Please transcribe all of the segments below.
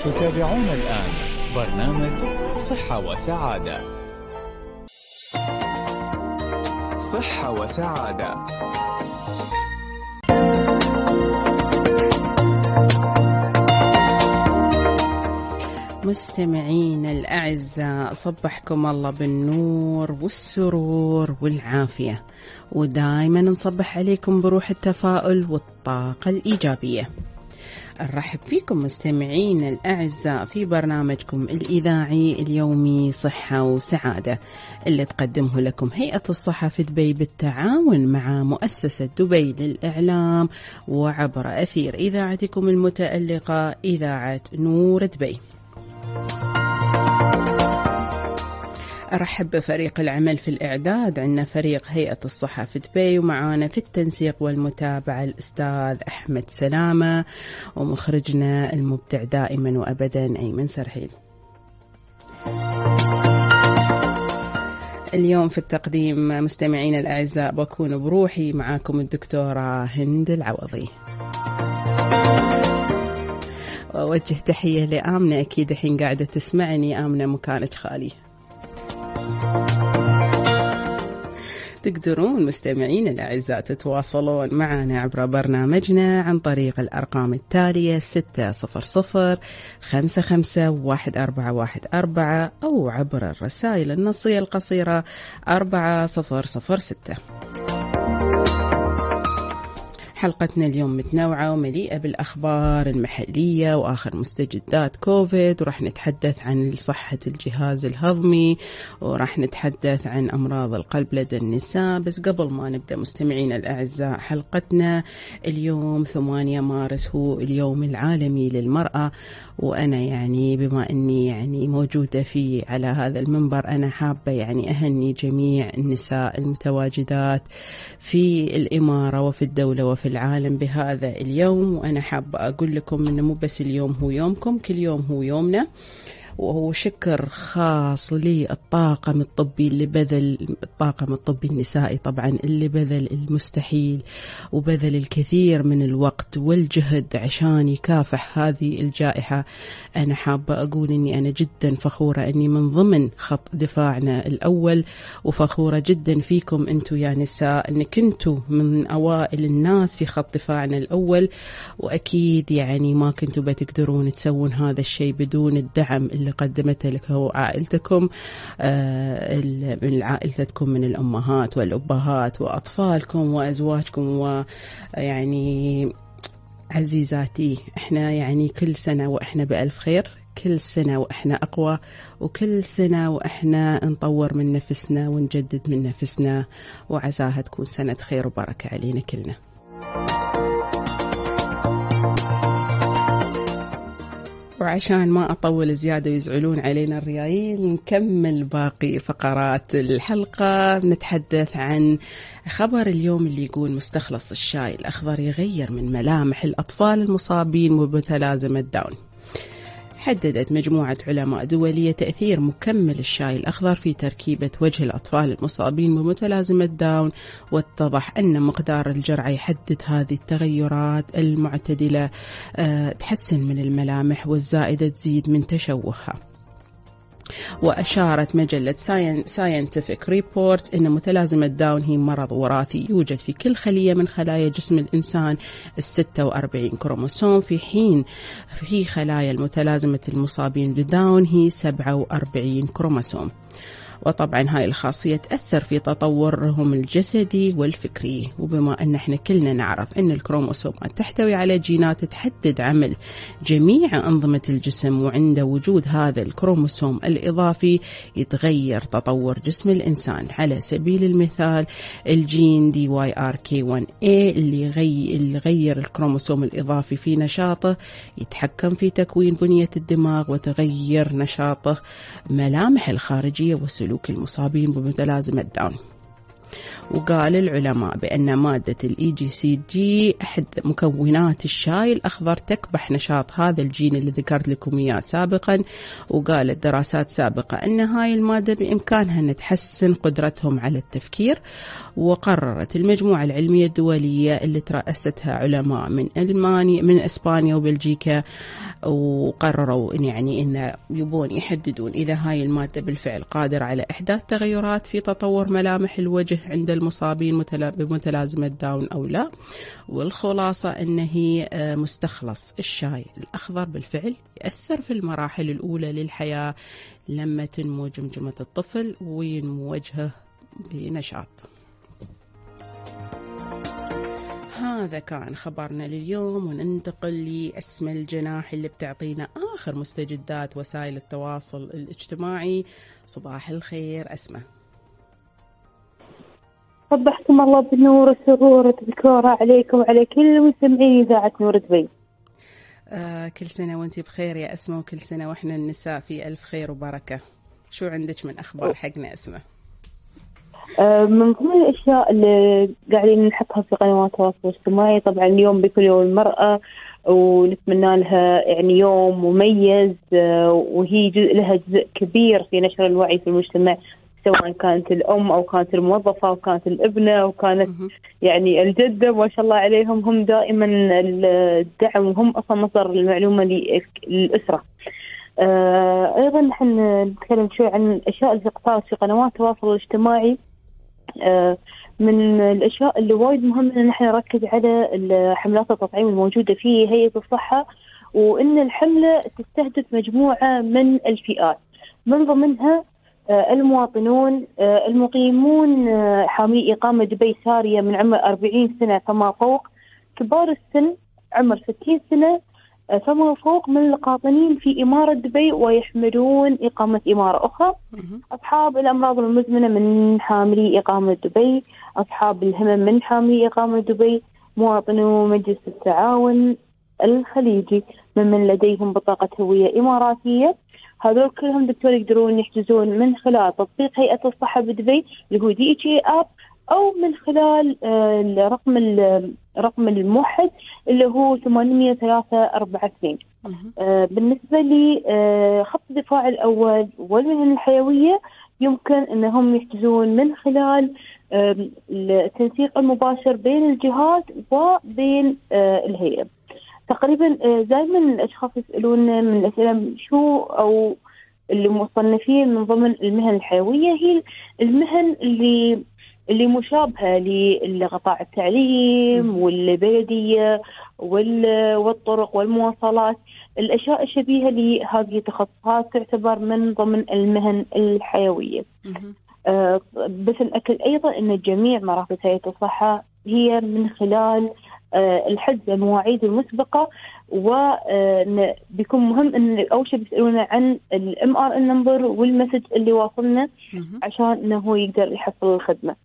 تتابعون الآن. برنامج صحة وسعادة. صحة وسعادة. مستمعين الأعزاء صبحكم الله بالنور والسرور والعافية. ودائما نصبح عليكم بروح التفاؤل والطاقة الإيجابية. نرحب فيكم مستمعين الأعزاء في برنامجكم الإذاعي اليومي صحة وسعادة اللي تقدمه لكم هيئة الصحة في دبي بالتعاون مع مؤسسة دبي للإعلام وعبر أثير إذاعتكم المتألقة إذاعة نور دبي. أرحب بفريق العمل في الإعداد. عندنا فريق هيئة الصحة في دبي ومعانا في التنسيق والمتابعة الأستاذ أحمد سلامة ومخرجنا المبدع دائما وأبدا أيمن سرحيل. اليوم في التقديم مستمعين الأعزاء بكون بروحي معاكم الدكتورة هند العوضي. وأوجه تحية لآمنة أكيد الحين قاعدة تسمعني آمنة مكانك خالي. تقدرون مستمعين الأعزاء تتواصلون معنا عبر برنامجنا عن طريق الأرقام التالية 600 55 1414 أو عبر الرسائل النصية القصيرة 4006 حلقتنا اليوم متنوعة ومليئة بالأخبار المحلية وآخر مستجدات كوفيد وراح نتحدث عن صحة الجهاز الهضمي وراح نتحدث عن أمراض القلب لدى النساء. بس قبل ما نبدأ مستمعينا الأعزاء حلقتنا اليوم 8 مارس هو اليوم العالمي للمرأة. وأنا يعني بما أني يعني موجودة في على هذا المنبر أنا حابة يعني أهني جميع النساء المتواجدات في الإمارة وفي الدولة وفي العالم بهذا اليوم وأنا حابة أقول لكم أنه مو بس اليوم هو يومكم كل يوم هو يومنا. وهو شكر خاص للطاقم الطبي اللي بذل الطاقم الطبي النسائي طبعا اللي بذل المستحيل وبذل الكثير من الوقت والجهد عشان يكافح هذه الجائحة. أنا حابة أقول أني أنا جدا فخورة أني من ضمن خط دفاعنا الأول وفخورة جدا فيكم أنتم يا نساء أنك أنتم من أوائل الناس في خط دفاعنا الأول. وأكيد يعني ما كنتوا بتقدرون تسوون هذا الشيء بدون الدعم اللي قدمته لكم عائلتكم من عائلتكم من الأمهات والأبهات وأطفالكم وأزواجكم ويعني عزيزاتي إحنا يعني كل سنة وإحنا بألف خير كل سنة وإحنا أقوى وكل سنة وإحنا نطور من نفسنا ونجدد من نفسنا وعساها تكون سنة خير وبركة علينا كلنا. وعشان ما أطول زيادة ويزعلون علينا الريايل نكمل باقي فقرات الحلقة. نتحدث عن خبر اليوم اللي يقول مستخلص الشاي. الأخضر يغير من ملامح الأطفال المصابين بمتلازمة داون حددت مجموعة علماء دولية تأثير مكمل الشاي الأخضر في تركيبة وجه الأطفال المصابين بمتلازمة داون واتضح أن مقدار الجرعة يحدد هذه التغيرات المعتدلة أه تحسن من الملامح والزائدة تزيد من تشوهها. وأشارت مجلة Scientific Report أن متلازمة داون هي مرض وراثي يوجد في كل خلية من خلايا جسم الإنسان ال 46 كروموسوم. في حين في خلايا المتلازمة المصابين بداون هي 47 كروموسوم. وطبعا هاي الخاصية تأثر في تطورهم الجسدي والفكري. وبما أن إحنا كلنا نعرف أن الكروموسومات تحتوي على جينات تحدد عمل جميع أنظمة الجسم وعند وجود هذا الكروموسوم الإضافي يتغير تطور جسم الإنسان. على سبيل المثال الجين دي واي ار كي 1 اي اللي يغير, الكروموسوم الإضافي في نشاطه يتحكم في تكوين بنية الدماغ وتغير نشاطه ملامح الخارجية والسلوك سلوك المصابين بمتلازمة داون. وقال العلماء بأن مادة ال EGCG أحد مكونات الشاي الأخضر تكبح نشاط هذا الجين اللي ذكرت لكم إياه سابقا. وقالت دراسات سابقة أن هاي المادة بإمكانها أن تحسن قدرتهم على التفكير وقررت المجموعة العلمية الدولية اللي ترأستها علماء من ألمانيا من إسبانيا وبلجيكا وقرروا يعني أن يبون يحددون إذا هاي المادة بالفعل قادرة على إحداث تغيرات في تطور ملامح الوجه عند المصابين بمتلازمة داون أو لا. والخلاصة أن هي آه، مستخلص. الشاي الأخضر بالفعل يأثر في المراحل الأولى للحياة لما تنمو جمجمة الطفل وينمو وجهه بنشاط. هذا كان خبرنا لليوم وننتقل لأسمى الجناح اللي بتعطينا آخر مستجدات وسائل التواصل الاجتماعي. صباح الخير أسمى صبحكم الله بالنور والسرور والذكورة عليكم وعلى كل مستمعين إذاعة نور دبي آه كل سنة وأنت بخير يا أسمى وكل سنة وإحنا النساء في ألف خير وبركة. شو عندك من أخبار حقنا أسمى آه من ضمن الأشياء اللي قاعدين نحطها في قنوات التواصل الاجتماعي طبعا اليوم بيكون يوم المرأة ونتمنى لها يعني يوم مميز آه وهي جزء لها جزء كبير في نشر الوعي في المجتمع. سواء كانت الأم أو كانت الموظفة أو كانت الابنة أو كانت يعني الجدة ما شاء الله عليهم هم دائما الدعم وهم أصلا مصدر المعلومة للأسرة. آه أيضا نحن نتكلم شوي عن الاشياء اللي تقطعت في قنوات التواصل الاجتماعي. آه من الأشياء اللي وايد مهم إن نحن نركز على حملات التطعيم الموجودة في هيئه الصحة وإن الحملة تستهدف مجموعة من الفئات. من ضمنها المواطنون آه، المقيمون آه، حاملي إقامة دبي سارية من عمر 40 سنة فما فوق كبار السن عمر 60 سنة فما فوق من القاطنين في إمارة دبي ويحملون إقامة إمارة أخرى. أصحاب الأمراض المزمنة من حاملي إقامة دبي أصحاب الهمم من حاملي إقامة دبي مواطنو مجلس التعاون الخليجي ممن لديهم بطاقة هوية إماراتية. هذول كلهم دكتور يقدرون يحجزون من خلال تطبيق هيئة الصحة بدبي اللي هو DHA app أو من خلال آه، الرقم الرقم الموحد اللي هو 8342 آه، بالنسبة لخط آه، الدفاع الأول والمهن الحيوية يمكن أنهم يحجزون من خلال التنسيق المباشر بين الجهات وبين الهيئة. تقريبا آه، دائما الأشخاص يسألون من الأسئلة شو أو اللي مصنفين من ضمن المهن الحيوية هي المهن اللي اللي مشابهة لقطاع التعليم والبلديه والطرق والمواصلات. الأشياء الشبيهة لهذه التخصصات تعتبر من ضمن المهن الحيوية. آه بس ناكد أيضا إن جميع مرافق هيئه الصحة هي من خلال آه، الحجز المواعيد المسبقة وبيكون مهم إن أول شيء بيسألونا عن ال MRN number وال message اللي واصلنا عشان إنه هو يقدر يحصل الخدمة.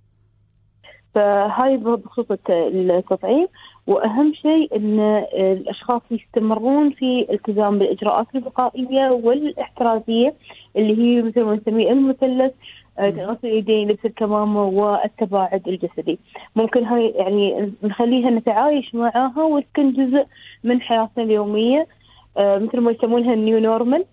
فهاي بخصوص التطعيم وأهم شيء إن الأشخاص يستمرون في التزام بالإجراءات الوقائيه والإحترازية اللي هي مثل ما نسميه المثلث غسل اليدين لبس الكمامة والتباعد الجسدي. ممكن هاي يعني نخليها نتعايش معاها وتكون جزء من حياتنا اليومية. آه، مثل ما يسمونها ال new normal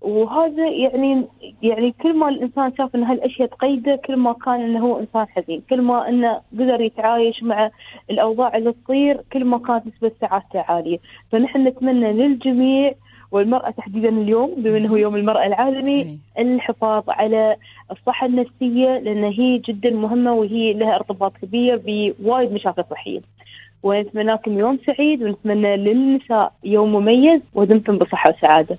وهذا يعني يعني كل ما الإنسان شاف إن هالأشياء تقيده كل ما كان إنه هو إنسان حزين، كل ما إنه قدر يتعايش مع الأوضاع اللي تصير كل ما كانت نسبة سعادته عالية، فنحن نتمنى للجميع والمرأة تحديدا اليوم بما أنه يوم المرأة العالمي الحفاظ على الصحة النفسية لأن هي جدا مهمة وهي لها ارتباط كبير بوايد مشاكل صحية. ونتمنى لكم يوم سعيد ونتمنى للنساء يوم مميز ودمتم بصحة وسعادة.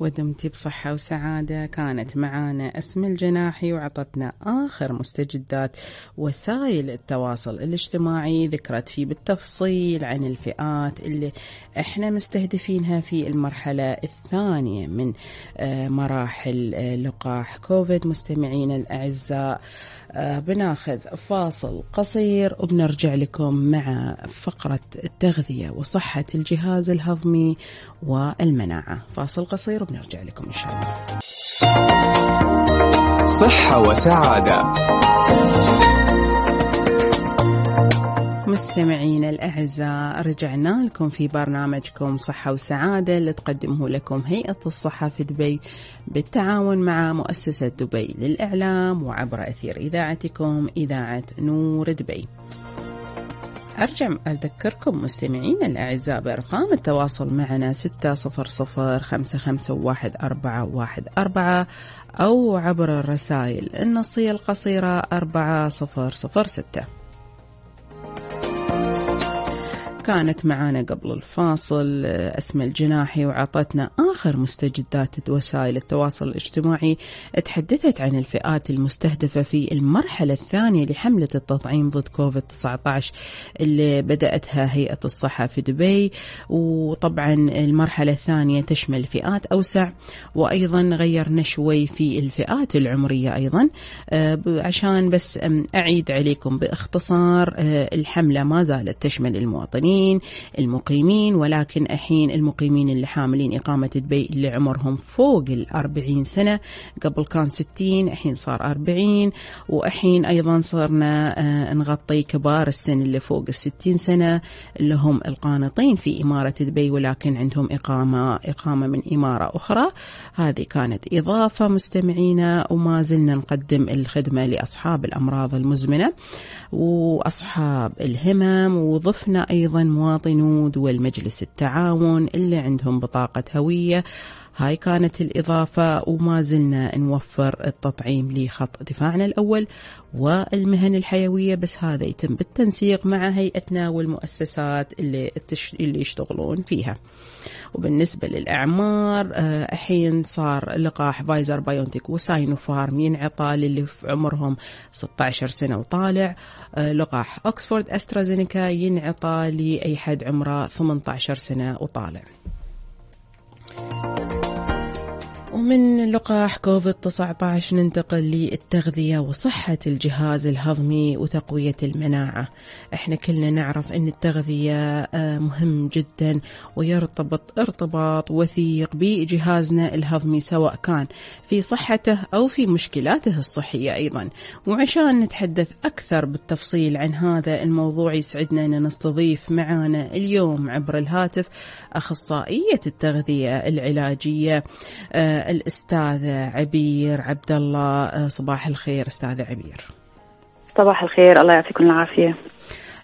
ودمتي بصحة وسعادة. كانت معانا اسم الجناحي وعطتنا آخر مستجدات وسائل التواصل الاجتماعي. ذكرت فيه بالتفصيل عن الفئات اللي إحنا مستهدفينها في المرحلة الثانية من آه، مراحل آه، لقاح كوفيد. مستمعين الأعزاء آه، بناخذ فاصل قصير وبنرجع لكم مع فقرة التغذية وصحة الجهاز الهضمي والمناعة. فاصل قصير وبنرجع لكم إن شاء الله صحة وسعادة مستمعينا الأعزاء رجعنا لكم في برنامجكم صحة وسعادة اللي تقدمه لكم هيئة الصحة في دبي بالتعاون مع مؤسسة دبي للإعلام وعبر أثير إذاعتكم إذاعة نور دبي. أرجع أذكركم مستمعين الأعزاء بأرقام التواصل معنا ستة صفر صفر خمسة خمسة واحد أربعة واحد أربعة أو عبر الرسائل النصية القصيرة أربعة صفر صفر ستة. كانت معانا قبل الفاصل أسماء الجناحي وعطتنا آخر مستجدات وسائل التواصل الاجتماعي تحدثت عن الفئات المستهدفة في المرحلة الثانية لحملة التطعيم ضد كوفيد 19 اللي بدأتها هيئة الصحة في دبي. وطبعا المرحلة الثانية تشمل فئات أوسع وأيضا غيرنا شوي في الفئات العمرية أيضا. عشان بس أعيد عليكم باختصار الحملة ما زالت تشمل المواطنين المواطنين المقيمين ولكن الحين المقيمين اللي حاملين إقامة دبي اللي عمرهم فوق الأربعين سنة. قبل كان ستين الحين صار أربعين وأحين أيضا صرنا نغطي كبار السن اللي فوق الستين سنة. اللي هم القانطين في إمارة دبي ولكن عندهم إقامة إقامة من إمارة أخرى. هذه كانت إضافة مستمعينا وما زلنا نقدم الخدمة لأصحاب الأمراض المزمنة وأصحاب الهمم وضفنا أيضا مواطنو دول مجلس التعاون اللي عندهم بطاقة هوية. هاي كانت الإضافة وما زلنا نوفر التطعيم لخط دفاعنا الأول والمهن الحيوية بس هذا يتم بالتنسيق مع هيئتنا والمؤسسات اللي, اللي يشتغلون فيها. وبالنسبة للأعمار الحين صار لقاح فايزر بايونتيك وساينوفارم ينعطى للي في عمرهم 16 سنة وطالع. لقاح أكسفورد أسترازينيكا ينعطى لأي حد عمره 18 سنة وطالع. ومن لقاح كوفيد 19 ننتقل للتغذية وصحة الجهاز الهضمي وتقوية المناعة. إحنا كلنا نعرف إن التغذية مهم جدا ويرتبط ارتباط وثيق بجهازنا الهضمي سواء كان في صحته أو في مشكلاته الصحية أيضا. وعشان نتحدث أكثر بالتفصيل عن هذا الموضوع يسعدنا أن نستضيف معنا اليوم عبر الهاتف أخصائية التغذية العلاجية الأستاذة عبير عبد الله صباح الخير أستاذة عبير. صباح الخير الله يعطيكم العافية.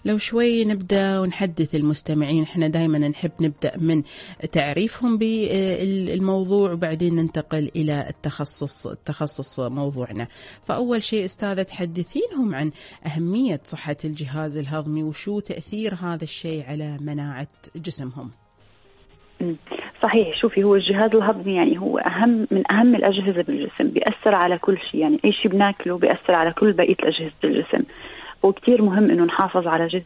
لو شوي نبدأ ونحدث المستمعين إحنا دائما نحب نبدأ من تعريفهم بالموضوع وبعدين ننتقل إلى التخصص التخصص موضوعنا. فأول شيء أستاذة تحدثينهم عن أهمية صحة الجهاز الهضمي وشو تأثير هذا الشيء على مناعة جسمهم. صحيح شوفي هو الجهاز الهضمي يعني هو أهم من أهم الأجهزة بالجسم بيأثر على كل شيء. يعني اي شيء بناكله بيأثر على كل بقية اجهزه الجسم وكثير مهم إنه نحافظ على جز...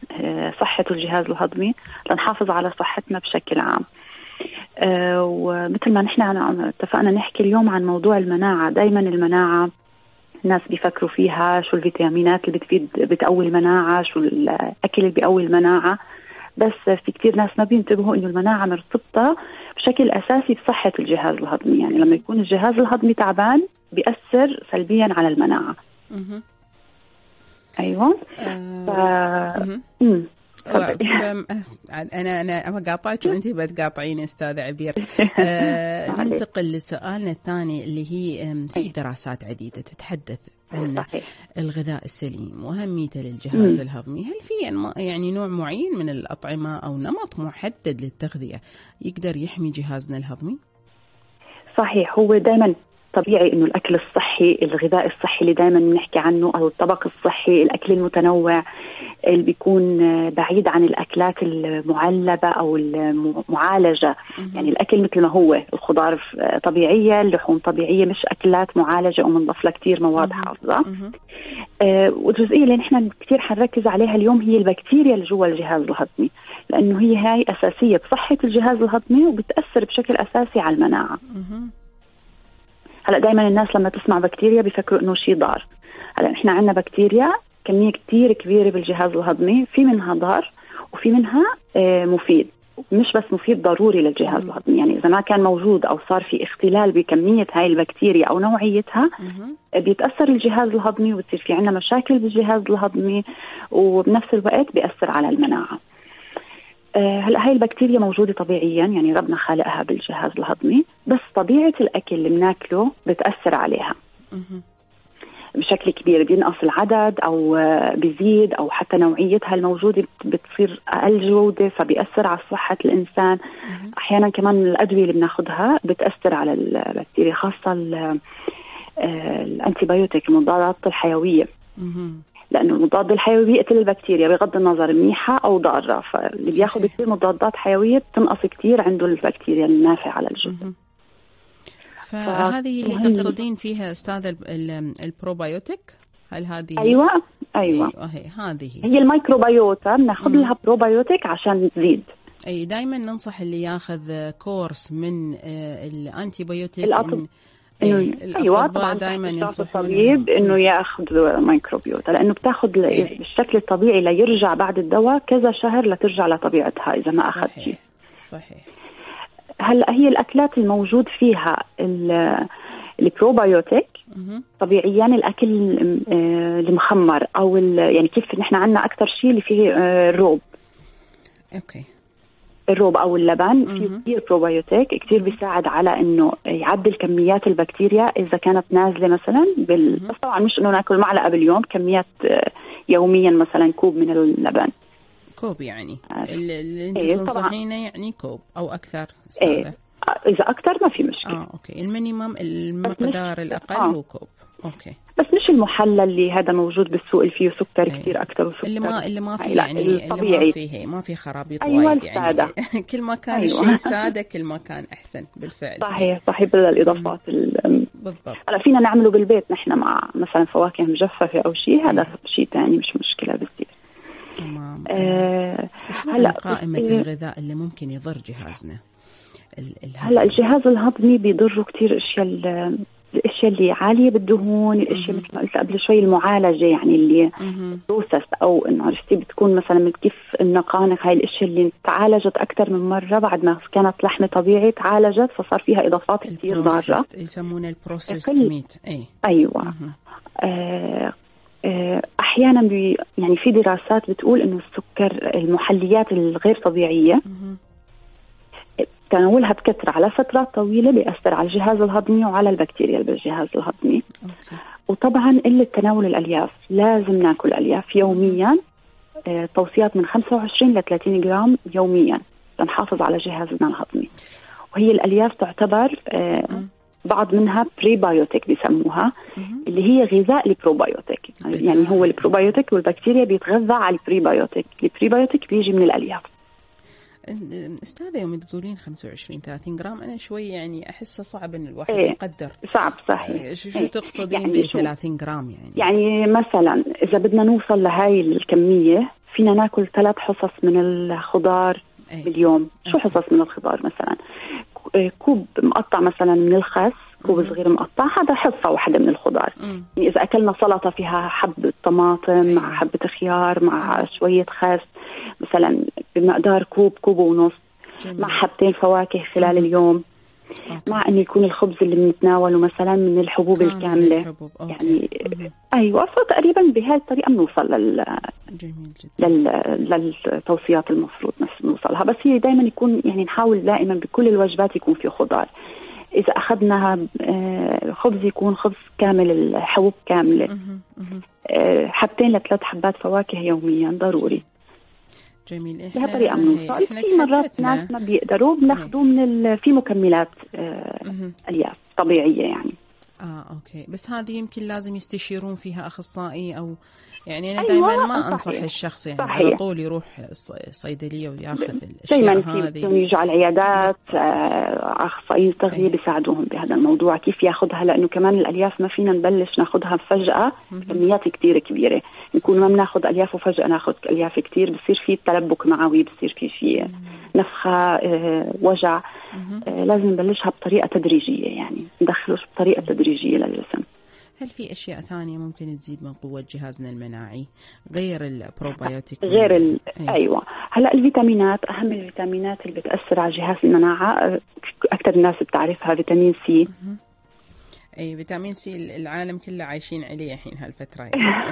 صحة الجهاز الهضمي لنحافظ على صحتنا بشكل عام. أه ومثل ما نحن اتفقنا نحكي اليوم عن موضوع المناعة. دائما المناعة الناس بيفكروا فيها شو الفيتامينات اللي بتفيد بتقوي المناعة شو الأكل اللي بيقوي المناعة. بس في كثير ناس ما بينتبهوا إنه المناعه مرتبطه بشكل أساسي بصحه الجهاز الهضمي. يعني لما يكون الجهاز الهضمي تعبان بيأثر سلبيا على المناعة. أيوه. ف... أنا أنا قاطعت وانت بتقاطعيني استاذه عبير. آه ننتقل لسؤالنا الثاني اللي هي في دراسات عديدة تتحدث عن صحيح. الغذاء السليم وأهميته للجهاز م. الهضمي، هل في يعني نوع معين من الأطعمة أو نمط محدد للتغذية يقدر يحمي جهازنا الهضمي؟ صحيح هو دائما طبيعي إنه الأكل الصحي الغذاء الصحي اللي دائما بنحكي عنه أو الطبق الصحي الأكل المتنوع اللي بيكون بعيد عن الأكلات المعلبة أو المعالجة. يعني الأكل مثل ما هو الخضار طبيعية اللحوم طبيعية مش أكلات معالجة ومنضاف لها كثير مواد حافظة. آه والجزئية اللي نحن كثير حنركز عليها اليوم هي البكتيريا اللي جوا الجهاز الهضمي لأنه هي هاي أساسية بصحة الجهاز الهضمي وبتأثر بشكل أساسي على المناعة. هلا دائما الناس لما تسمع بكتيريا بيفكروا إنه شيء ضار. هلا نحن عندنا بكتيريا كمية كثير كبيرة بالجهاز الهضمي في منها ضار وفي منها آه مفيد. مش بس مفيد ضروري للجهاز الهضمي. يعني إذا ما كان موجود أو صار في اختلال بكمية هاي البكتيريا أو نوعيتها بيتأثر الجهاز الهضمي وبتصير في عندنا مشاكل بالجهاز الهضمي وبنفس الوقت بيأثر على المناعة. آه، هلا هاي البكتيريا موجودة طبيعيا يعني ربنا خالقها بالجهاز الهضمي بس طبيعة الأكل اللي بناكله بتأثر عليها. بشكل كبير بينقص العدد أو آه، بيزيد أو حتى نوعيتها الموجودة بت- بتصير أقل جودة فبيأثر على صحة الإنسان أحيانا كمان الأدوية اللي بناخذها بتأثر على البكتيريا خاصة ال- آه، الـ antibiotic المضادات الحيوية مهم. لأنه المضاد الحيوي بيقتل البكتيريا بغض النظر منيحة أو ضارة فاللي بياخذ. كثير مضادات حيوية بتنقص كثير عنده البكتيريا النافعة على الجسم مهم. فهذه اللي. تقصدين فيها أستاذ ال- ال- البروبايوتيك هل هذه أيوه أيوه أيوه هي هذه هي الـ microbiota بناخذ. لها بروبايوتيك عشان تزيد أي دائما ننصح اللي ياخذ course من آه، الـ antibiotic إنه إيه، أيوه الأطباء طبعا دائما ينصحون الطبيب إنه- انه يأخذ microbiota لأنه بتاخذ إيه. الشكل الطبيعي ليرجع بعد الدواء كذا شهر لترجع لطبيعتها إذا ما أخذ شيء. صحيح. هلأ هي الأكلات الموجود فيها ال- البروبايوتيك. طبيعيا الأكل آه، المخمر أو يعني كيف نحن عندنا أكثر شيء اللي فيه آه، الروب okay. الروب أو اللبن مهم. كثير بروبايوتيك كثير بيساعد على إنه يعدل كميات البكتيريا إذا كانت نازلة مثلا بال... بس طبعا مش إنه ناكل معلقة باليوم كميات آه، يوميا مثلا كوب من اللبن. كوب يعني. آه. اللي انت إيه، طبعاً. تنصحينه يعني كوب أو أكثر إيه. أستاذة؟ آه، إذا أكثر ما في مشكلة. آه okay. الـ minimum المقدار الأقل آه. هو كوب. okay بس مش المحلل اللي هذا موجود بالسوق اللي فيه سكر إيه. كثير أكثر وسكر اللي ما اللي ما في لا، يعني اللي ما الطبيعي. فيه ما في خرابيط أيوة وايد يعني السادة. كل ما كان أيوة. الشيء سادة كل ما كان أحسن بالفعل صحيح صحيح بدل الإضافات ال- بالضبط هلا فينا نعمله بالبيت نحن مع مثلا فواكه مجففة أو شيء هذا شيء ثاني مش مشكلة بتصير تمام آه هلا قائمة بس- الغذاء اللي ممكن يضر جهازنا؟ هلا الجهاز الهضمي بيضره كثير أشياء الأشياء اللي عالية بالدهون الأشياء. مثل ما قلت قبل شوي المعالجة يعني اللي. process أو إنه عرفتي بتكون مثلا كيف النقانق هاي الأشياء اللي تعالجت أكثر من مرة بعد ما كانت لحمة طبيعي تعالجت فصار فيها إضافات كثير ضارة الـ processed يسمونه الـ processed كل- meat اي أيوه. آه، آه، أحيانا بي يعني في دراسات بتقول إنه السكر المحليات الغير طبيعية مهم. تناولها بكثره على فترات طويلة بيأثر على الجهاز الهضمي وعلى البكتيريا بالجهاز الهضمي. okay. وطبعا قلة تناول الألياف لازم ناكل ألياف يوميا آه، توصيات من 25 ل 30 جرام يوميا لنحافظ على جهازنا الهضمي. وهي الألياف تعتبر آه،. بعض منها prebiotic بيسموها مهم. اللي هي غذاء البروبايوتيك يعني هو البروبايوتيك والبكتيريا بيتغذى على الـ prebiotic الـ prebiotic بيجي من الألياف. استاذة يوم تقولين 25 30 جرام أنا شوي يعني أحسه صعب إن الواحد إيه. يقدر صعب صحيح شو شو إيه. تقصدين يعني ب شو؟ 30 جرام يعني؟ يعني مثلا إذا بدنا نوصل لهاي الكمية فينا ناكل ثلاث حصص من الخضار إيه. باليوم شو. حصص من الخضار مثلا كوب مقطع مثلا من الخس كوب. صغير مقطع هذا حصة واحدة من الخضار مم. يعني إذا أكلنا سلطة فيها حبة طماطم أيوة. مع حبة خيار مع شوية خس مثلا بمقدار كوب كوب ونص جميل. مع حبتين فواكه خلال. اليوم. مع انه يكون الخبز اللي بنتناوله مثلا من الحبوب كامل الكاملة الحبوب. أوكي. يعني مهم. أيوه فتقريبا بهذه الطريقة بنوصل لل... جميل جدا لل... للتوصيات المفروض نوصلها بس هي دائما يكون يعني نحاول دائما بكل الوجبات يكون في خضار إذا أخذنا آه، خبز يكون خبز كامل الحبوب كاملة. آه، حبتين لثلاث حبات فواكه يوميا ضروري جميل إحنا بهالطريقه هي- بنوصل إحنا في مرات. ناس ما بيقدروا بناخذوه من ال... في مكملات آه،. ألياف طبيعية يعني آه أوكي بس هذه يمكن لازم يستشيرون فيها أخصائي أو يعني أنا أيوة، دائما ما صحيح. أنصح الشخص يعني صحيح. على طول يروح الص- الصيدليه وياخذ دائما الأشياء في هذه بدهم يجوا على العيادات آه، اخصائيين التغذيه. بيساعدوهم بهذا الموضوع كيف ياخذها لأنه كمان الألياف ما فينا نبلش ناخذها فجأة بكميات كثير كبيرة نكون ما بناخذ ألياف وفجأة ناخذ ألياف كثير بصير في تلبك معوي بصير في شيء نفخة آه، وجع. آه، لازم نبلشها بطريقة تدريجية يعني ندخله بطريقة تدريجية للجسم هل في أشياء ثانية ممكن تزيد من قوة جهازنا المناعي؟ غير البروبايوتيك غير ال... أي. أيوه. هلا الفيتامينات أهم الفيتامينات اللي بتأثر على جهاز المناعة آه، أكثر الناس بتعرفها فيتامين سي. أي فيتامين سي العالم كله عايشين عليه الحين هالفترة يعني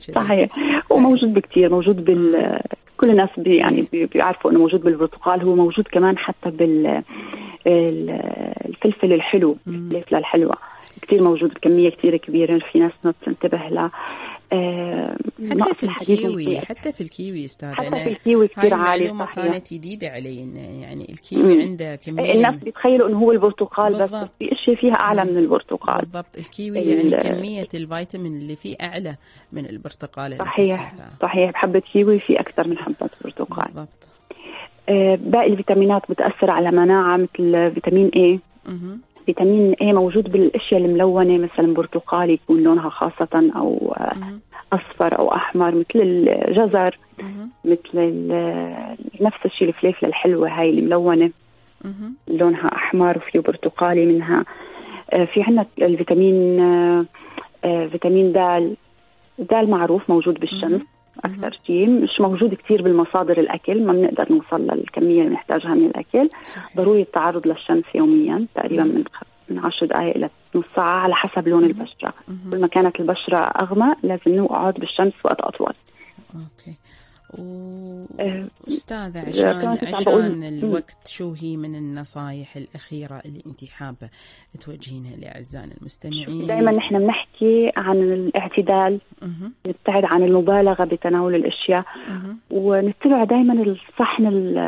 صحيح. وموجود بكثير موجود بال كل الناس بي يعني بي- بيعرفوا إنه موجود بالبرتقال هو موجود كمان حتى بال ال- الفلفل الحلو الفلفله الحلوة. كثير موجود بكمية كثير كبيرة في ناس ما بتنتبه لها آه، حتى في الكيوي. حتى في الكيوي أستاذ حتى أنا في الكيوي كثير عالي المعلومة صحيح كانت جديدة علي إن يعني الكيوي مم. عنده كمية الناس بيتخيلوا إنه هو البرتقال بس. في اشياء فيها أعلى من البرتقال بالضبط الكيوي ال- يعني كمية الفيتامين اللي فيه أعلى من البرتقال صحيح. صحيح بحبة كيوي في أكثر من حبة برتقال بالضبط آه، باقي الفيتامينات بتأثر على مناعة مثل فيتامين A. فيتامين A موجود بالأشياء الملونة مثلا برتقالي يكون لونها خاصة أو. أصفر أو أحمر مثل الجزر. مثل نفس الشيء الفليفلة الحلوة هاي الملونة. لونها أحمر وفيه برتقالي منها آه، في عندنا الفيتامين آه، آه، فيتامين د دال معروف موجود بالشمس أكثر شيء. مش موجود كثير بالمصادر الأكل ما بنقدر نوصل للكمية اللي نحتاجها من الأكل. صحيح. ضروري التعرض للشمس يوميا تقريبا من من 10 دقائق إلى نص ساعة على حسب لون البشرة. مهم. كل ما كانت البشرة اغمق لازم نقعد بالشمس وقت أطول. أوكي. آه، وأستاذة كمان عشان عشان. الوقت شو هي من النصائح الأخيرة اللي أنت حابة توجهينها لأعزائنا المستمعين دائما نحن بنحكي عن الاعتدال. نبتعد عن المبالغة بتناول الأشياء مهم. ونتبع دائما الصحن ال-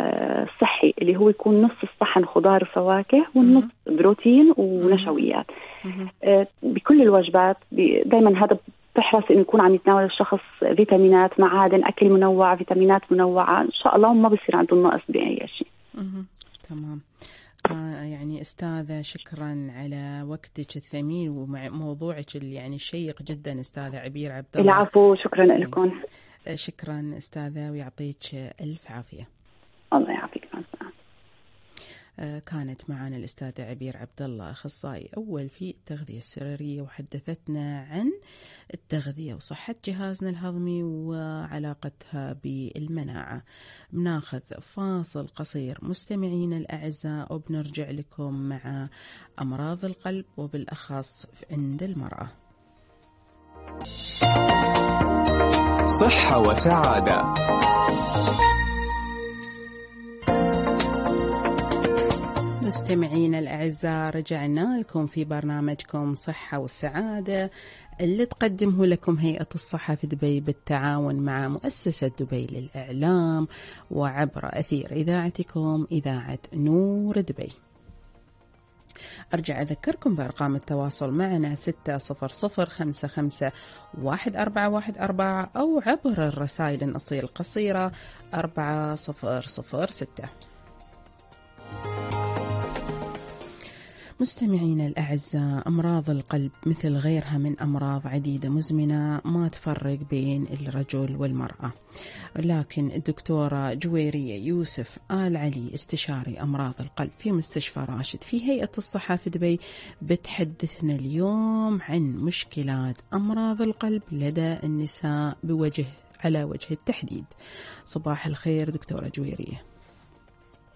الصحي اللي هو يكون نص الصحن خضار وفواكه والنص بروتين ونشويات. آه، بكل الوجبات دائما هذا بحرص إنه يكون عم يتناول الشخص فيتامينات معادن أكل منوع فيتامينات منوعة. إن شاء الله ما بصير عنده نقص بأي شيء. تمام. آه يعني أستاذة شكرا على وقتك الثمين ومع موضوعك اللي يعني الشيق جدا أستاذة عبير عبد الله. العفو شكرا لكم. آه، شكرا أستاذة ويعطيك ألف عافية. الله يعافيك. كانت معنا الأستاذة عبير عبد الله أخصائي أول في التغذية السريرية وحدثتنا عن التغذية وصحة جهازنا الهضمي وعلاقتها بالمناعة. بناخذ فاصل قصير. مستمعين الأعزاء وبنرجع لكم مع أمراض القلب وبالأخص عند المرأة. صحة وسعادة. مستمعينا الأعزاء رجعنا لكم في برنامجكم صحة وسعادة اللي تقدمه لكم هيئة الصحة في دبي بالتعاون مع مؤسسة دبي للإعلام وعبر أثير إذاعتكم إذاعة نور دبي. أرجع أذكركم بأرقام التواصل معنا 60055 1414 أو عبر الرسائل النصية القصيرة 4006 مستمعينا الأعزاء أمراض القلب مثل غيرها من أمراض عديدة مزمنة ما تفرق بين الرجل والمرأة. لكن الدكتورة جويرية يوسف آل علي استشاري أمراض القلب في مستشفى راشد في هيئة الصحة في دبي بتحدثنا اليوم عن مشكلات أمراض القلب لدى النساء بوجه على وجه التحديد. صباح الخير دكتورة جويرية.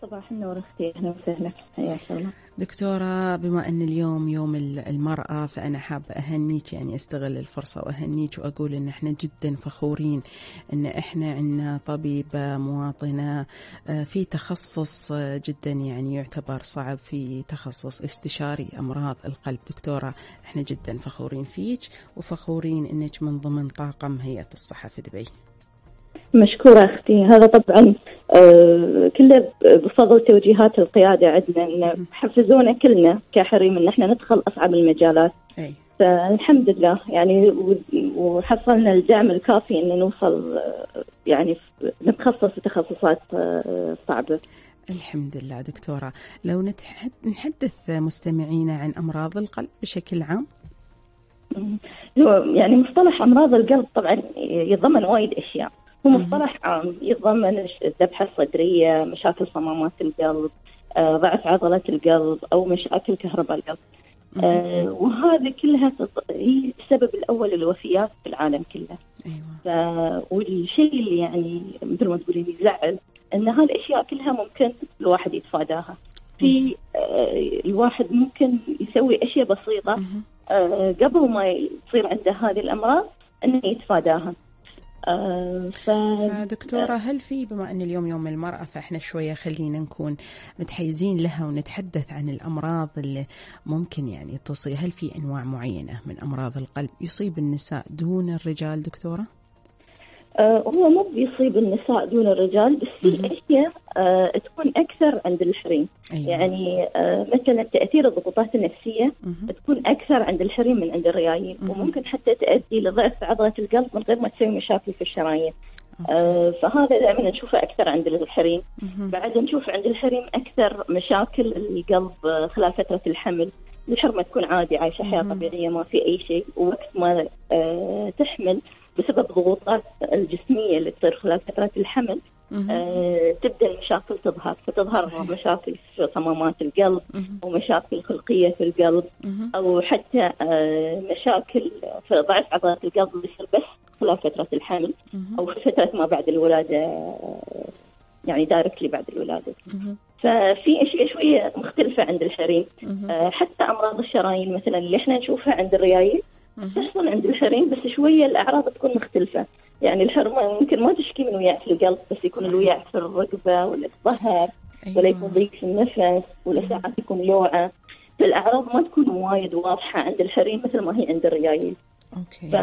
صباح النور أختي أهلا وسهلا. حياك الله. دكتورة بما أن اليوم يوم المرأة فأنا حابة أهنيك يعني أستغل الفرصة وأهنيك وأقول أن إحنا جدا فخورين أن إحنا عندنا طبيبة مواطنة في تخصص جدا يعني يعتبر صعب في تخصص استشاري أمراض القلب. دكتورة إحنا جدا فخورين فيك وفخورين أنك من ضمن طاقم هيئة الصحة في دبي. مشكورة أختي هذا طبعا آه كله بفضل توجيهات القيادة عندنا إن حفزونا كلنا كحريم إن إحنا ندخل أصعب المجالات. أي. فالحمد لله. يعني وحصلنا الدعم الكافي إن نوصل يعني نتخصص في تخصصات آه صعبة. الحمد لله دكتورة. لو نحدث مستمعينا عن أمراض القلب بشكل عام؟ يعني مصطلح أمراض القلب طبعا يتضمن وايد أشياء. هو مصطلح عام يتضمن الذبحة الصدرية مشاكل صمامات القلب آه، ضعف عضلة القلب أو مشاكل كهرباء القلب. آه وهذه كلها هي السبب الأول للوفيات في العالم كله. أيوة. ف... والشيء اللي يعني مثل ما تقولين يزعل أن هالأشياء كلها ممكن الواحد يتفاداها. في آه، الواحد ممكن يسوي أشياء بسيطة. آه، قبل ما يصير عنده هذه الأمراض إنه يتفاداها. ف فدكتورة هل في بما أن اليوم يوم المرأة فإحنا شوية خلينا نكون متحيزين لها ونتحدث عن الأمراض اللي ممكن يعني تصيب هل في أنواع معينة من أمراض القلب يصيب النساء دون الرجال دكتورة؟ آه، هو مو بيصيب النساء دون الرجال بس في. اشياء آه، تكون أكثر عند الحريم أيوة. يعني آه، مثلا تأثير الضغوطات النفسية مهم. تكون أكثر عند الحريم من عند الريايل. وممكن حتى تؤدي لضعف عضلة القلب من غير ما تسوي مشاكل في الشرايين أوكي. فهذا دائما نشوفه أكثر عند الحريم. بعد نشوف عند الحريم أكثر مشاكل القلب خلال فترة الحمل الحرمه تكون عادي عايشة حياة. طبيعية ما في أي شيء ووقت ما تحمل بسبب ضغوطات الجسمية اللي تصير خلال فتره الحمل. آه، تبدأ المشاكل تظهر فتظهر صحيح. مشاكل في صمامات القلب. أو مشاكل خلقية في القلب. أو حتى آه، مشاكل في ضعف عضله القلب اللي يصير بس خلال فترة الحمل. أو في فترة ما بعد الولادة يعني دايركتلي بعد الولادة. ففي أشياء شوية مختلفة عند الحريم. آه، حتى أمراض الشرايين مثلا اللي إحنا نشوفها عند الريايل تحصل عند الحريم بس شوية الأعراض تكون مختلفة يعني الحرمه ممكن ما تشكي من وياع في القلب بس يكون. الوياع في الرقبه ولا في الظهر ولا يكون أيوة. ضيق في النفس ولا ساعات يكون لوعه فالأعراض ما تكون وايد واضحة عند الحريم مثل ما هي عند الريايل okay ف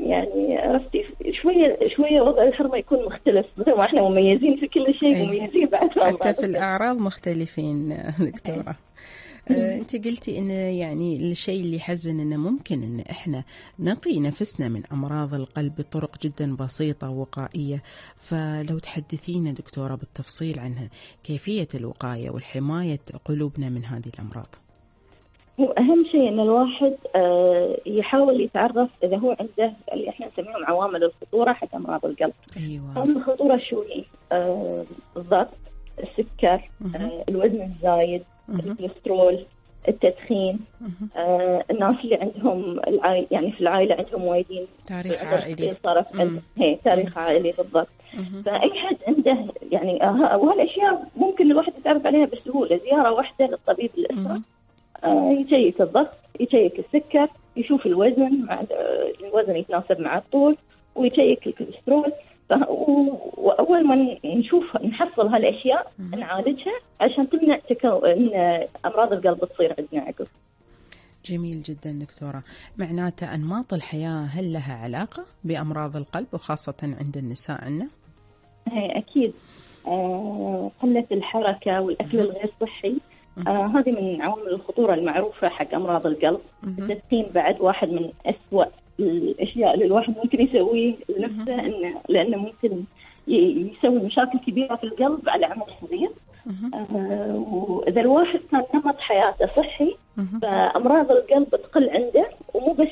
يعني عرفتي شوية شوية وضع الحرمه يكون مختلف مثل ما إحنا مميزين في كل شيء أي. مميزين بعد حتى في القلب. الأعراض مختلفين دكتورة آه، انت قلتي إن يعني الشيء اللي يحزن إنه ممكن إن إحنا نقي نفسنا من أمراض القلب بطرق جدا بسيطة ووقائية فلو تحدثينا دكتورة بالتفصيل عنها كيفية الوقاية والحماية قلوبنا من هذه الأمراض هو أهم شيء إن الواحد آه، يحاول يتعرف إذا هو عنده اللي إحنا نسميهم عوامل الخطورة حق أمراض القلب. أيوه عوامل الخطوره شو هي؟ آه، الضغط، السكر، الوزن الزايد،. الكوليسترول، التدخين،. آه، الناس اللي عندهم العائل يعني في العائلة عندهم وايدين تاريخ عائلي مم. هي تاريخ عائلي بالضبط. فأي حد عنده يعني آه، وهالأشياء ممكن الواحد يتعرف عليها بسهولة زيارة واحدة للطبيب الأسرة. آه، يشيك الضغط يشيك السكر يشوف الوزن مع آه، الوزن يتناسب مع الطول ويشيك الكوليسترول وأول ما نشوف نحصل هالأشياء. نعالجها عشان تمنع تكو... إن أمراض القلب تصير عندنا عقب. جميل جدا دكتورة معناته أنماط الحياة هل لها علاقة بأمراض القلب وخاصة عند النساء عنا؟ هي أكيد آه، قلة الحركة والأكل الغير صحي آه، هذه من عوامل الخطورة المعروفة حق أمراض القلب. التدخين بعد واحد من أسوأ الأشياء اللي الواحد ممكن يسويه لنفسه انه لأنه ممكن يسوي مشاكل كبيرة في القلب على عمر صغير. آه، وإذا الواحد كان نمط حياته صحي. فأمراض القلب تقل عنده ومو بس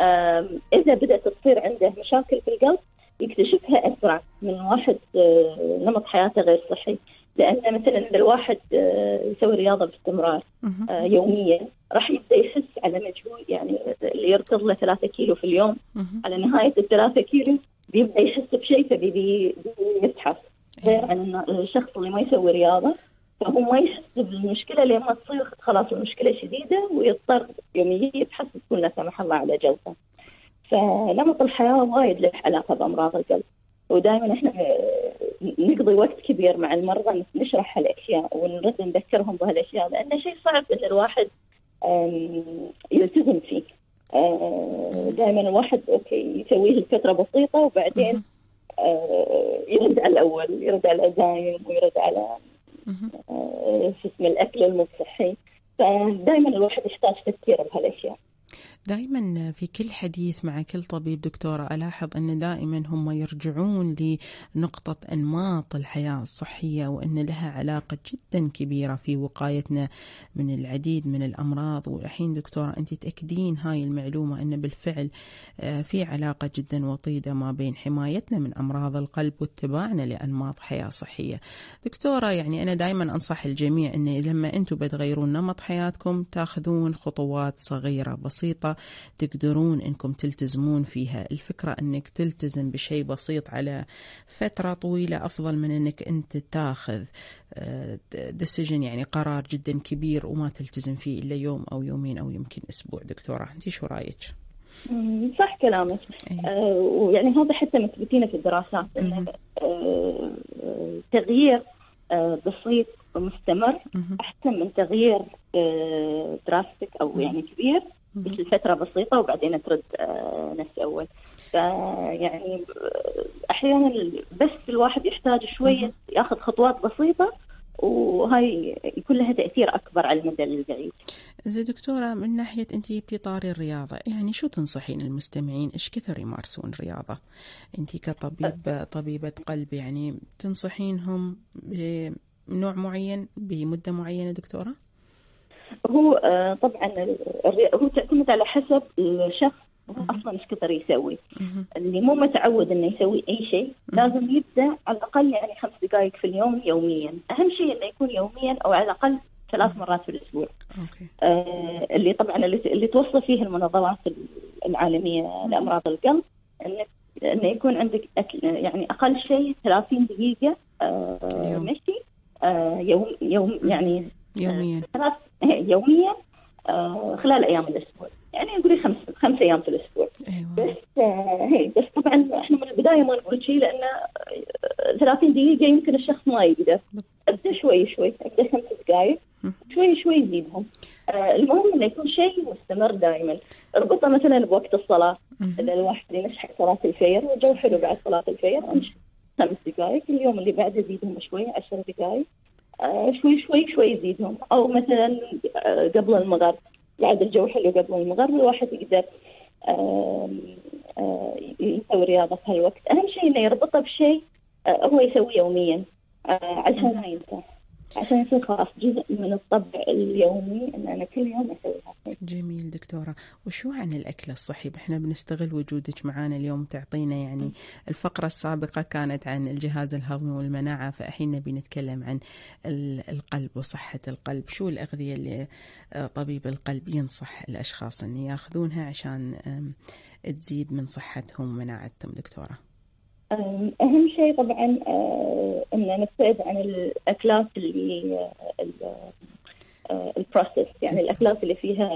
آم، إذا بدأت تصير عنده مشاكل في القلب يكتشفها أسرع من واحد آه، نمط حياته غير صحي لأن مثلا إذا الواحد آه، يسوي رياضة باستمرار. آه، يوميا راح يبدأ يحس على مجهود يعني اللي يركض له ثلاثة كيلو في اليوم. على نهاية الثلاثة كيلو بيبدأ يحس بشيء فبيبي يزحف غير عن الشخص اللي ما يسوي رياضة فهو ما يحس بالمشكلة لما تصير خلاص المشكلة شديدة ويضطر يوميا يبحث تكون لا سمح الله على جلطه. فنمط الحياة وايد له علاقة بأمراض القلب ودائما إحنا نقضي وقت كبير مع المرضى نشرح هالأشياء ونرد نذكرهم بهالأشياء لأنه شيء صعب إن الواحد يلتزم فيه. دائما الواحد okay يسويه لفترة بسيطة وبعدين. آه، يرد على الأول يرد على العزايم ويرد على. آه، شو اسمه الأكل المو صحي فدائما الواحد يحتاج تفكير بهالأشياء دائما في كل حديث مع كل طبيب دكتورة ألاحظ أن دائما هم يرجعون لنقطة أنماط الحياة الصحية وأن لها علاقة جدا كبيرة في وقايتنا من العديد من الأمراض. والحين دكتورة أنت تأكدين هاي المعلومة أن بالفعل آه، في علاقة جدا وطيدة ما بين حمايتنا من أمراض القلب واتباعنا لأنماط حياة صحية. دكتورة يعني أنا دائما أنصح الجميع أن لما أنتم بتغيرون نمط حياتكم تاخذون خطوات صغيرة بسيطة تقدرون إنكم تلتزمون فيها الفكرة إنك تلتزم بشيء بسيط على فترة طويلة أفضل من إنك أنت تاخذ ديسيجن يعني قرار جدا كبير وما تلتزم فيه إلا يوم أو يومين أو يمكن أسبوع دكتورة أنت شو رأيك؟ صح كلامك أيه. آه ويعني هذا حتى مثبتينه في الدراسات ان آه تغيير آه بسيط ومستمر. أحسن من تغيير آه دراستك أو يعني كبير بس لفترة بسيطة وبعدين ترد آه نفس أول. فيعني أحيانا بس الواحد يحتاج شوية ياخذ خطوات بسيطة وهاي يكون لها تأثير أكبر على المدى البعيد. زي دكتورة من ناحية أنت جبتي طاري الرياضة يعني شو تنصحين المستمعين؟ إيش كثر يمارسون الرياضة أنت كطبيب طبيبة قلب يعني تنصحينهم بنوع معين بمدة معينة دكتورة؟ هو آه، طبعا هو تعتمد على حسب الشخص هو أصلا إيش كثر يسوي. اللي مو متعود إنه يسوي أي شيء لازم يبدأ على الأقل يعني خمس دقائق في اليوم يوميا. أهم شيء إنه يكون يوميا أو على الأقل ثلاث مرات في الأسبوع. أوكي. آه، اللي طبعا اللي, توصى فيه المنظمات العالمية لأمراض القلب انك إنه يكون عندك أكل يعني أقل شيء 30 دقيقة آه،. مشي آه، يوم يوم يعني يوميا. ثلاث يوميا آه، خلال أيام الأسبوع. يعني نقول خمس خمس أيام في الأسبوع. أيوة. بس آه، هي بس طبعا إحنا من البداية ما نقول شيء لأن آه، 30 دقيقة يمكن الشخص ما يقدر. أبدأ شوي شوي أبدأ خمس دقائق. شوي شوي يزيدهم. آه، المهم إنه يكون شيء مستمر دائما. اربطه مثلا بوقت الصلاة. إذا الواحد يمشي حق صلاة الفجر والجو حلو بعد صلاة الفجر خمس دقائق اليوم اللي بعده زيدهم شوي عشر دقائق آه، شوي شوي شوي يزيدهم. أو مثلا آه، قبل المغرب. بعد الجو حلو قبل المغرب الواحد يقدر آه، يسوي رياضة في هالوقت. أهم شيء إنه يربطه بشيء آه، هو يسويه يوميا آه، عشان ما ينسى. عشان يصير خلاص جزء من الطبع اليومي إن أنا كل يوم أسوي هذا جميل دكتورة. وشو عن الأكل الصحي إحنا بنستغل وجودك معانا اليوم تعطينا يعني الفقرة السابقة كانت عن الجهاز الهضمي والمناعة فالحين نبي نتكلم عن ال- القلب وصحة القلب. شو الأغذية اللي آه، طبيب القلب ينصح الأشخاص أن يأخذونها عشان تزيد من صحتهم ومناعتهم دكتورة؟ أهم شيء طبعا آه، إن نبتعد عن الأكلات اللي ال processed يعني الأكلات اللي فيها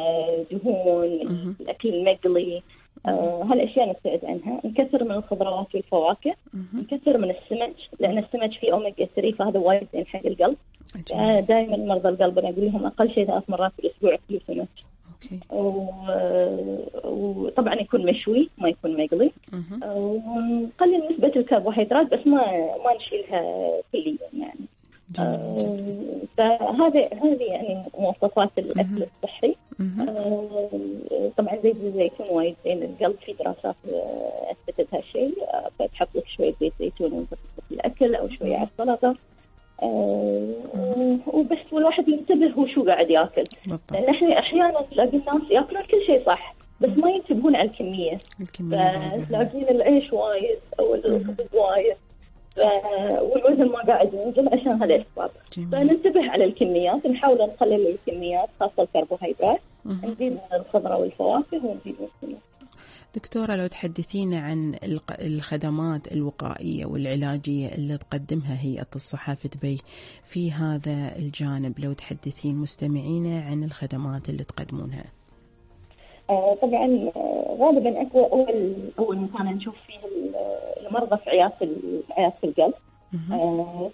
دهون مهم. الأكل المقلي آه، هالأشياء نبتعد عنها نكثر من الخضروات والفواكه. نكثر من السمك لأن السمك فيه أوميجا 3 فهذا وايد زين حق القلب. دائما مرضى القلب أنا أقول لهم أقل شيء ثلاث مرات في الأسبوع يأكلوا سمك okay. و- وطبعا يكون مشوي ما يكون مقلي. مهم. ونقلل نسبة الكربوهيدرات بس ما ما نشيلها كليا يعني. جميل جدا آه، فهذا هذه يعني مواصفات الأكل الصحي. آه، طبعا زيت الزيتون وايد زين القلب في دراسات آه، أثبتت هالشيء. آه، فتحط لك شوية زيت زيتون وانت في الأكل أو شوية على السلطة. آه، وبس والواحد ينتبه هو شو قاعد ياكل. لأن إحنا أحيانا تلاقي الناس ياكلون كل شيء صح بس ما ينتبهون على الكمية. فتلاقين العيش وايد أو الخبز وايد. والوزن ما قاعد ينزل عشان هالاسباب فننتبه على الكميات نحاول نقلل الكميات خاصة الكربوهيدرات. نزيد من الخضرة والفواكه ونزيد من السمك دكتورة لو تحدثينا عن الخدمات الوقائية والعلاجية اللي تقدمها هيئة الصحة في دبي في هذا الجانب لو تحدثين مستمعينا عن الخدمات اللي تقدمونها آه، طبعا آه، غالبا اكو اول اول مكان نشوف فيه ال- المرضى في عيادة عيادة القلب. آه،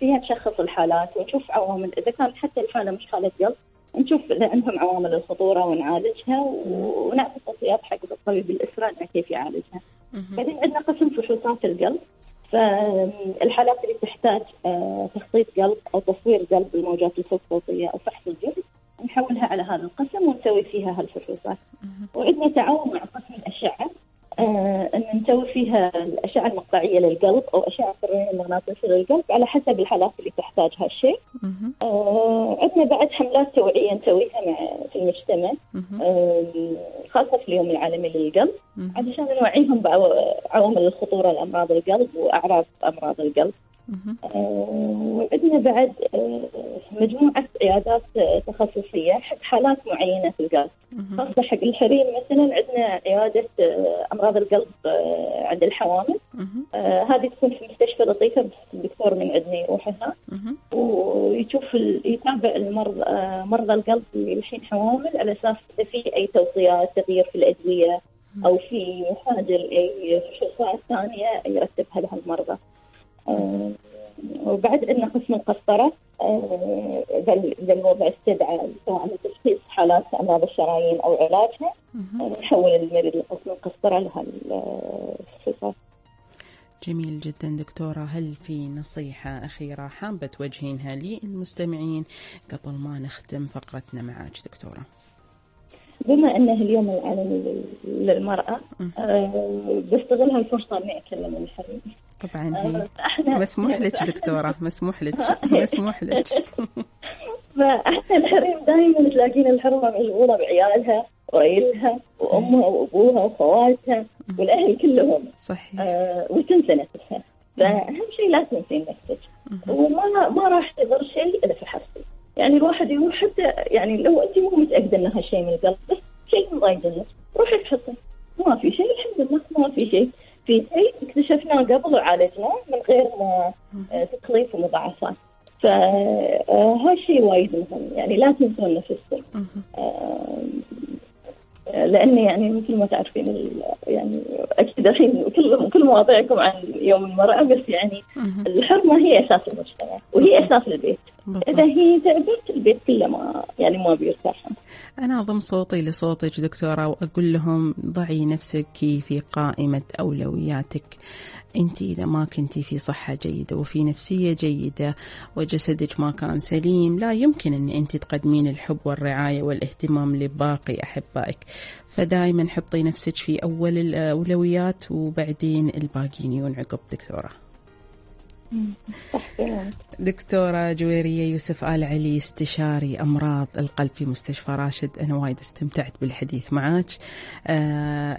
فيها تشخص الحالات ونشوف عوامل إذا كانت حتى الحالة مش حالة قلب نشوف اذا عندهم عوامل الخطورة ونعالجها ونعطي توصيات حق الطبيب الاسره انه كيف يعالجها. بعدين عندنا قسم فحوصات القلب فالحالات اللي تحتاج آه، تخطيط قلب أو تصوير قلب بالموجات الفوق صوتيه أو فحص الجلد نحولها على هذا القسم ونسوي فيها هالفحوصات. وعندنا تعاون مع قسم الأشعة آه أن نسوي فيها الأشعة المقطعية للقلب أو أشعة الرنين المغناطيسيه للقلب على حسب الحالات اللي تحتاج هالشيء. آه عندنا بعد حملات توعية نسويها مع في المجتمع. آه خاصة في اليوم العالمي للقلب. علشان نوعيهم بعوامل الخطورة لأمراض القلب وأعراض أمراض القلب وعندنا بعد مجموعة عيادات تخصصية حق حالات معينة في القلب. خاصة حق الحريم مثلا عندنا عيادة أمراض القلب عند الحوامل. هذه تكون في مستشفى لطيفة بس الدكتور من عندنا يروح هناك ويشوف يتابع المرضى مرضى القلب اللي الحين حوامل على أساس إذا في أي توصيات تغيير في الأدوية أو في حاجة لاي فحوصات ثانية يرتبها لهالمرضى. أه وبعد عندنا قسم القسطره اذا الوضع استدعى سواء لتشخيص حالات أمراض الشرايين أو علاجها نحول المريض لقسم القسطره لهالفحوصات. جميل جدا دكتورة. هل في نصيحة أخيرة حابة توجهينها للمستمعين؟ قبل ما نختم فقرتنا معك دكتورة. بما أنه اليوم العالمي للمرأة أه بستغل هالفرصة إني أكلم الحريم. طبعا هي أه مسموح لك دكتورة مسموح لك مسموح لك. فاحنا الحريم دائما تلاقين الحرمة مشغولة بعيالها وريلها وأمها وأبوها وخواتها والأهل كلهم. صحيح. آه وتنسى نفسها فأهم شيء لا تنسين نفسك. وما ما راح تضر شيء اذا فحصتي يعني الواحد يقول حتى يعني لو أنت مو متأكدة انه هالشيء من القلب بس شيء مضايق النفس روحي افحصي ما في شيء الحمد لله ما في شيء. في شيء اكتشفناه قبل وعالجناه من غير ما تكليف ومضاعفات. فهالشيء وايد مهم. يعني لا تنسون نفسكم. لاني يعني مثل ما تعرفين يعني أكيد الحين كل كل مواضيعكم عن يوم المرأة بس يعني الحرمة هي أساس المجتمع وهي أساس البيت. بالضبط. إذا هي تعبت البيت كله ما يعني ما بيرتاح. أنا اضم صوتي لصوتك دكتورة وأقول لهم ضعي نفسك في قائمة أولوياتك. أنت إذا ما كنتي في صحة جيدة وفي نفسية جيدة وجسدك ما كان سليم لا يمكن إن أنت تقدمين الحب والرعاية والاهتمام لباقي أحبائك. فدائما حطي نفسك في أول الأولويات وبعدين الباقيين يجون عقب دكتورة. دكتورة جويرية يوسف آل علي استشاري أمراض القلب في مستشفى راشد أنا وايد استمتعت بالحديث معك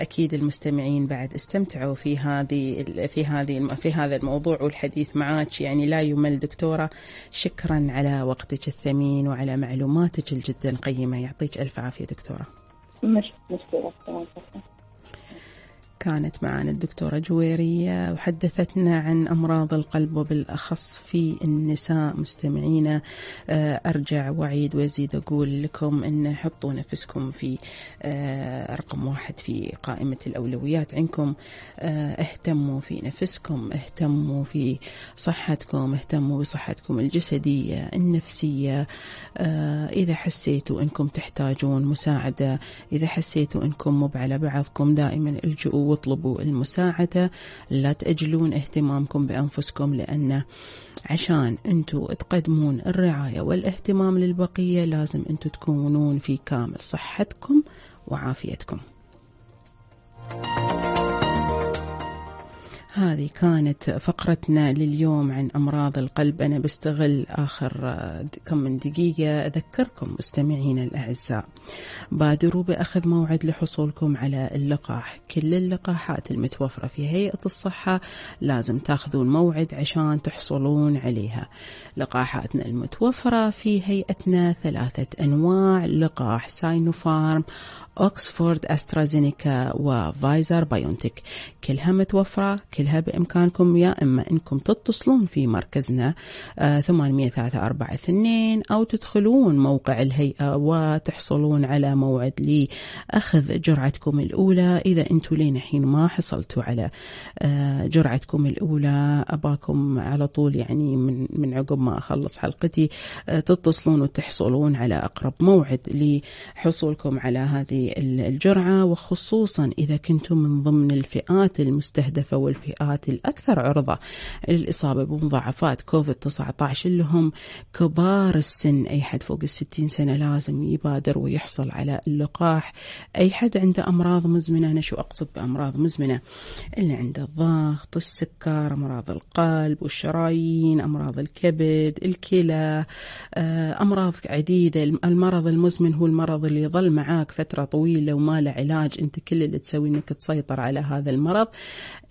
أكيد المستمعين بعد استمتعوا في هذه في هذه في هذا الموضوع والحديث معك يعني لا يمل دكتورة شكرا على وقتك الثمين وعلى معلوماتك الجدا قيمة. يعطيك ألف عافية دكتورة. مشكورة كانت معنا الدكتورة جويرية وحدثتنا عن أمراض القلب وبالأخص في النساء. مستمعينا أرجع وأعيد وأزيد أقول لكم أن حطوا نفسكم في رقم واحد في قائمة الأولويات عندكم. اهتموا في نفسكم اهتموا في صحتكم اهتموا بصحتكم الجسدية النفسية. إذا حسيتوا أنكم تحتاجون مساعدة إذا حسيتوا أنكم مو على بعضكم دائما الجؤوا واطلبوا المساعدة. لا تأجلون اهتمامكم بأنفسكم لأن عشان أنتوا تقدمون الرعاية والاهتمام للبقية لازم أنتوا تكونون في كامل صحتكم وعافيتكم. هذه كانت فقرتنا لليوم عن أمراض القلب. أنا بستغل آخر كم من دقيقة أذكركم مستمعين الأعزاء. بادروا بأخذ موعد لحصولكم على اللقاح. كل اللقاحات المتوفرة في هيئة الصحة لازم تاخذون موعد عشان تحصلون عليها. لقاحاتنا المتوفرة في هيئتنا ثلاثة أنواع لقاح ساينوفارم أكسفورد أسترازينيكا وفايزر بايونتك. كلها متوفرة كلها بإمكانكم يا إما أنكم تتصلون في مركزنا آه 8342 أو تدخلون موقع الهيئة وتحصلون على موعد لأخذ جرعتكم الأولى. إذا أنتم لين الحين ما حصلتوا على آه جرعتكم الأولى أباكم على طول يعني من, من عقب ما أخلص حلقتي آه تتصلون وتحصلون على أقرب موعد لحصولكم على هذه الجرعة وخصوصا إذا كنتم من ضمن الفئات المستهدفة والفئات الأكثر عرضة للإصابة بمضاعفات كوفيد 19 اللي هم كبار السن. أي حد فوق الستين سنة لازم يبادر ويحصل على اللقاح. أي حد عنده أمراض مزمنة أنا شو أقصد بأمراض مزمنة؟ اللي عنده الضغط السكر أمراض القلب والشرايين أمراض الكبد الكلى أمراض عديدة. المرض المزمن هو المرض اللي يظل معاك فترة طويلة وما له علاج أنت كل اللي تسوي أنك تسيطر على هذا المرض.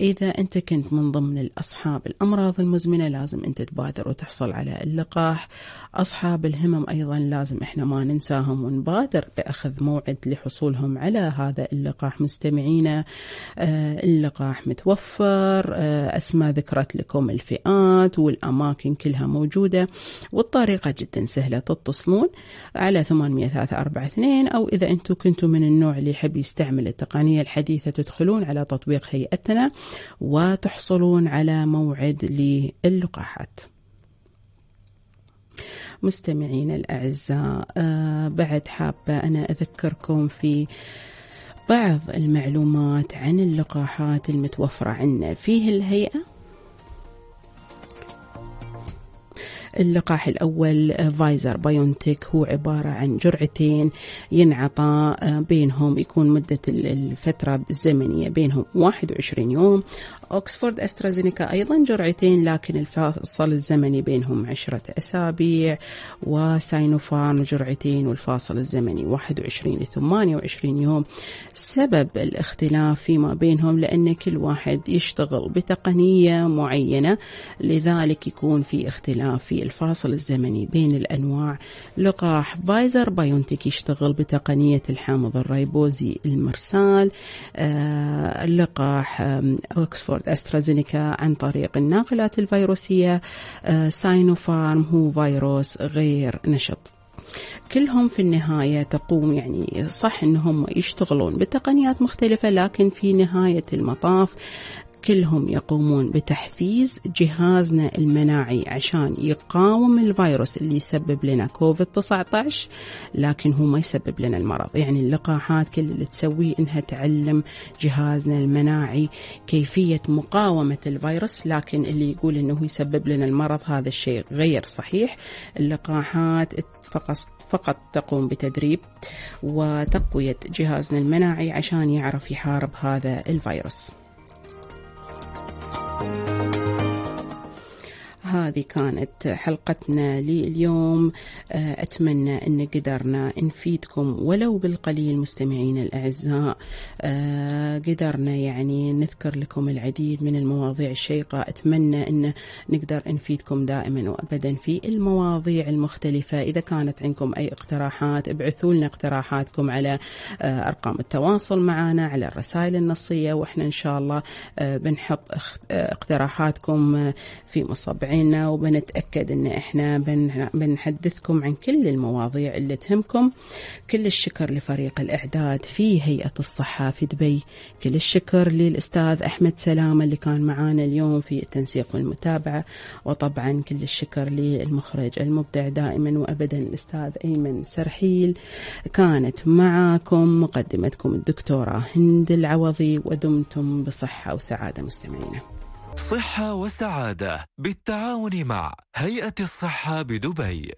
إذا أنت كنت من ضمن الأصحاب الأمراض المزمنة لازم أنت تبادر وتحصل على اللقاح. أصحاب الهمم أيضا لازم إحنا ما ننساهم ونبادر بأخذ موعد لحصولهم على هذا اللقاح. مستمعينا آه، اللقاح متوفر آه، أسماء ذكرت لكم الفئات والأماكن كلها موجودة والطريقة جدا سهلة تتصلون على 8342 أو إذا أنتم كنتم من النوع اللي يحب يستعمل التقنية الحديثة تدخلون على تطبيق هيئتنا وتحصلون على موعد للقاحات. مستمعين الأعزاء آه بعد حابة أنا أذكركم في بعض المعلومات عن اللقاحات المتوفرة عندنا فيه الهيئة؟ اللقاح الأول فايزر بايونتك هو عبارة عن جرعتين ينعطى آه، بينهم يكون مدة الفترة الزمنية بينهم 21 يوم. أكسفورد أسترازينيكا أيضا جرعتين لكن الفاصل الزمني بينهم عشرة أسابيع وساينوفارم جرعتين والفاصل الزمني 21 ل 28 يوم. سبب الاختلاف فيما بينهم لأن كل واحد يشتغل بتقنية معينة. لذلك يكون في اختلاف في الفاصل الزمني بين الأنواع. لقاح فايزر بايونتيك يشتغل بتقنية الحامض الريبوزي المرسال. آه لقاح أكسفورد أسترازينيكا عن طريق الناقلات الفيروسية آه ساينوفارم هو فيروس غير نشط. كلهم في النهاية تقوم يعني صح أنهم يشتغلون بتقنيات مختلفة لكن في نهاية المطاف كلهم يقومون بتحفيز جهازنا المناعي عشان يقاوم الفيروس اللي يسبب لنا كوفيد 19 لكن هو ما يسبب لنا المرض. يعني اللقاحات كل اللي تسويه إنها تعلم جهازنا المناعي كيفية مقاومة الفيروس لكن اللي يقول إنه يسبب لنا المرض هذا الشيء غير صحيح. اللقاحات فقط فقط تقوم بتدريب وتقوية جهازنا المناعي عشان يعرف يحارب هذا الفيروس. thank you هذه كانت حلقتنا لليوم. آه، أتمنى أن قدرنا نفيدكم ولو بالقليل مستمعين الأعزاء. آه، قدرنا يعني نذكر لكم العديد من المواضيع الشيقة. أتمنى أن نقدر نفيدكم دائما وأبدا في المواضيع المختلفة. إذا كانت عندكم أي اقتراحات ابعثوا لنا اقتراحاتكم على آه، أرقام التواصل معنا على الرسائل النصية وإحنا إن شاء الله بنحط اقتراحاتكم في مصبعين. مستمعينا وبنتأكد إن إحنا بنحدثكم عن كل المواضيع اللي تهمكم. كل الشكر لفريق الإعداد في هيئة الصحة في دبي. كل الشكر للأستاذ أحمد سلامة اللي كان معانا اليوم في التنسيق والمتابعة. وطبعا كل الشكر للمخرج المبدع دائما وأبدا الأستاذ أيمن سرحيل. كانت معكم مقدمتكم الدكتورة هند العوضي ودمتم بصحة وسعادة مستمعينا. صحة وسعادة بالتعاون مع هيئة الصحة بدبي.